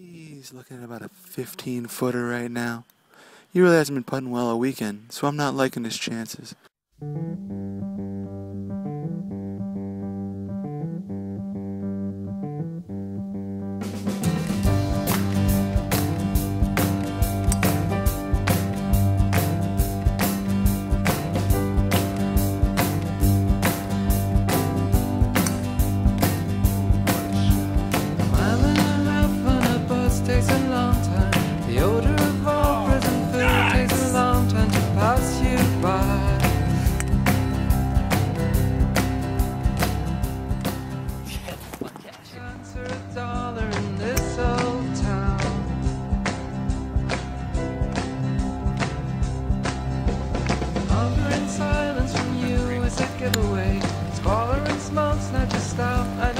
He's looking at about a 15 footer right now. He really hasn't been putting well all weekend, so I'm not liking his chances. second away. Smaller and small, not just style.